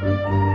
Música